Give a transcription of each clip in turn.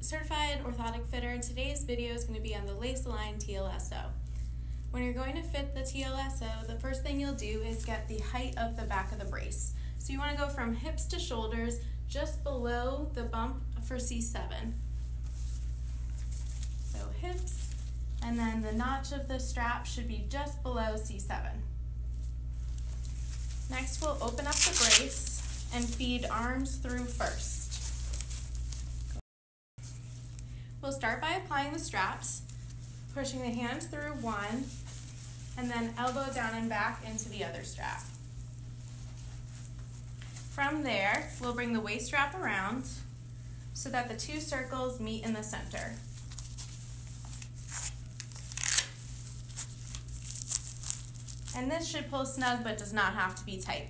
certified orthotic fitter and today's video is going to be on the lace align TLSO. When you're going to fit the TLSO, the first thing you'll do is get the height of the back of the brace. So you want to go from hips to shoulders just below the bump for C7. So hips, and then the notch of the strap should be just below C7. Next we'll open up the brace and feed arms through first. We'll start by applying the straps, pushing the hand through one, and then elbow down and back into the other strap. From there, we'll bring the waist strap around so that the two circles meet in the center. And this should pull snug but does not have to be tight.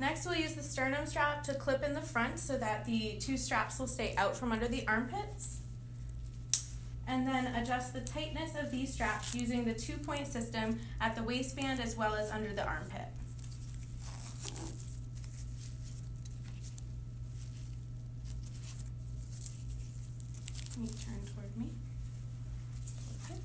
Next, we'll use the sternum strap to clip in the front so that the two straps will stay out from under the armpits and then adjust the tightness of these straps using the two-point system at the waistband as well as under the armpit. You turn toward me. Okay.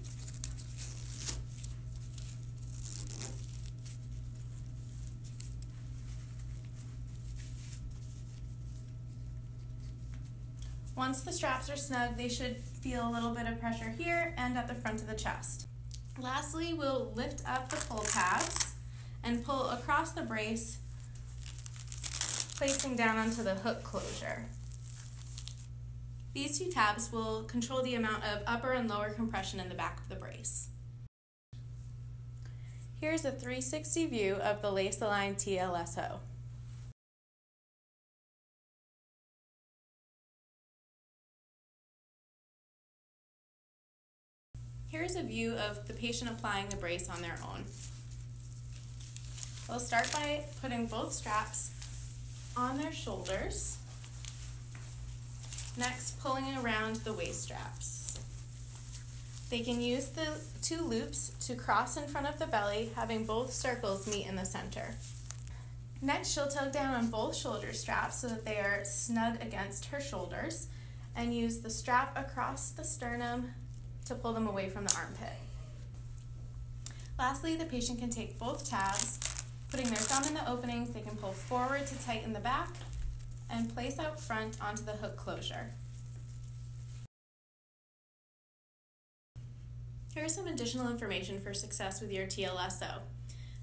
Once the straps are snug, they should feel a little bit of pressure here and at the front of the chest. Lastly, we'll lift up the pull tabs and pull across the brace, placing down onto the hook closure. These two tabs will control the amount of upper and lower compression in the back of the brace. Here's a 360 view of the Lace Align TLSO. Here's a view of the patient applying the brace on their own. We'll start by putting both straps on their shoulders. Next, pulling around the waist straps. They can use the two loops to cross in front of the belly, having both circles meet in the center. Next, she'll tug down on both shoulder straps so that they are snug against her shoulders and use the strap across the sternum to pull them away from the armpit. Lastly, the patient can take both tabs, putting their thumb in the openings, they can pull forward to tighten the back and place out front onto the hook closure. Here's some additional information for success with your TLSO.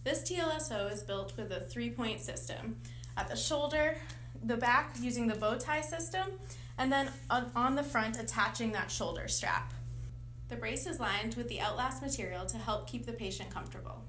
This TLSO is built with a three-point system. At the shoulder, the back using the bow tie system, and then on the front attaching that shoulder strap. The brace is lined with the Outlast material to help keep the patient comfortable.